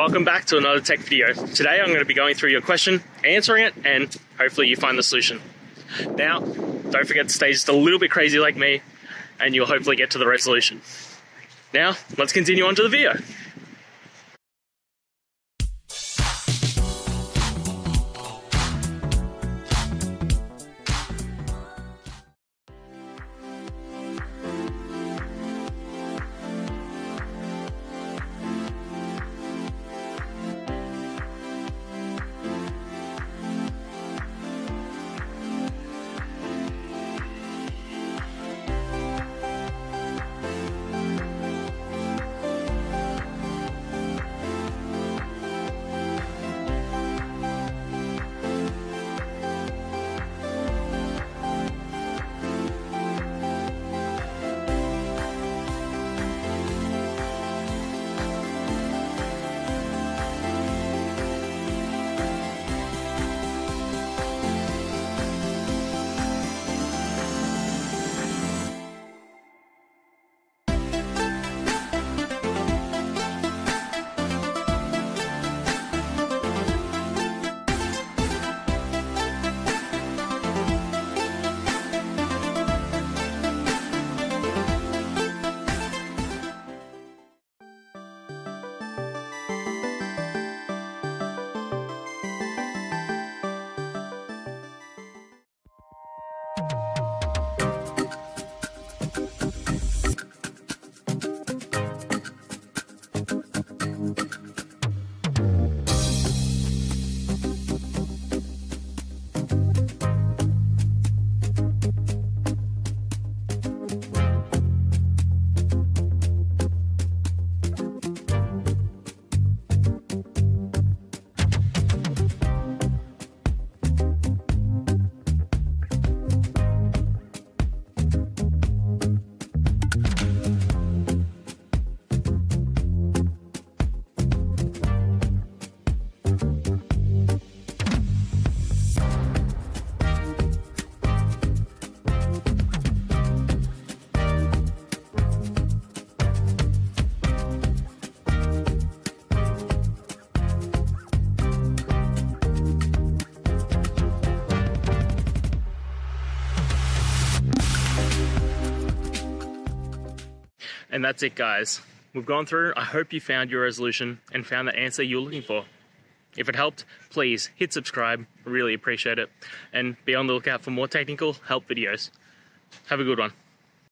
Welcome back to another tech video. Today I'm going to be going through your question, answering it, and hopefully you find the solution. Now, don't forget to stay just a little bit crazy like me, and you'll hopefully get to the resolution. Now, let's continue on to the video. And that's it, guys. We've gone through. I hope you found your resolution and found the answer you're looking for. If it helped, please hit subscribe. Really appreciate it. And be on the lookout for more technical help videos. Have a good one.